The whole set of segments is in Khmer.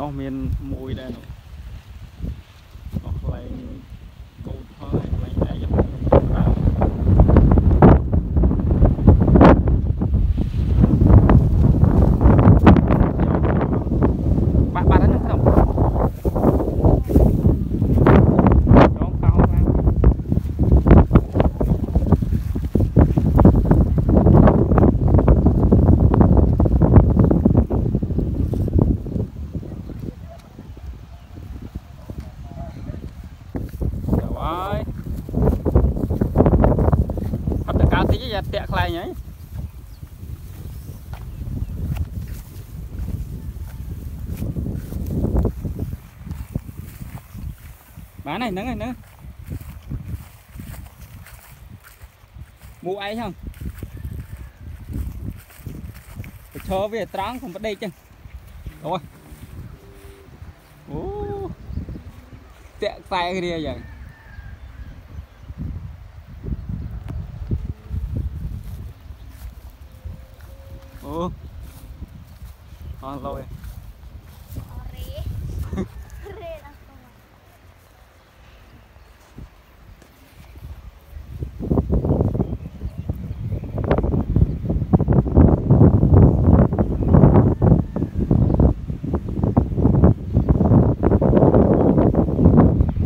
នោះមានមួយដែរនោះនោះខ្លែង ត់តាក់ខ្លែងហើយបានហើយហ្នឹងហើយហ្នឹងមូឯងហ្នឹងទៅឈរវាត្រង់កុំបដេកចឹងអូយអូតាក់ខ្សែគ្នាយ៉ាង អូអស់លោយ Re. Re lang to.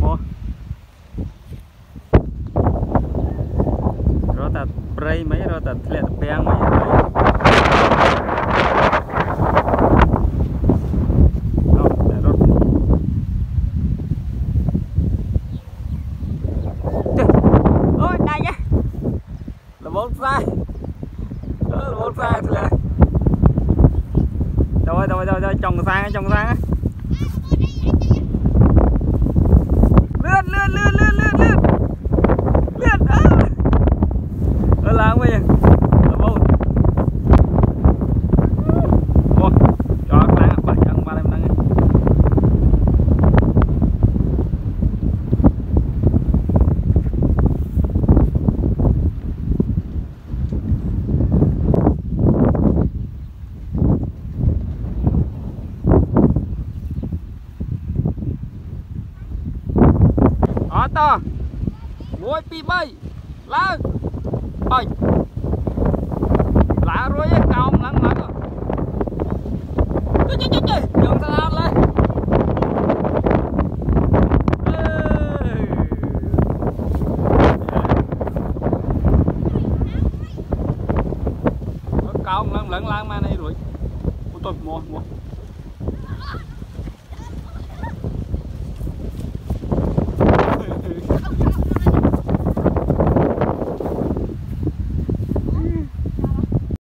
មករត់តែព្រៃមិនរត់តែធ្លាក់តាពាំងមិនអូតែរត់អូយដាច់ហ៎ល វលខ្សែអឺលវលខ្សែធ្លាក់ទៅទៅទៅទៅចង់ខ្សែចង់ខ្សែលឿនលឿនលឿនលឿនលឿនលឿនលឿនអើ Ở lang bây giờ Làm ơn Ủa Cho ăn lang Bà chân ba em đang Đó to Một, pi, bay ឡើងអើយឡារួយឯងកោមឡើងឡើងចុចចុចចុចយើងទៅអ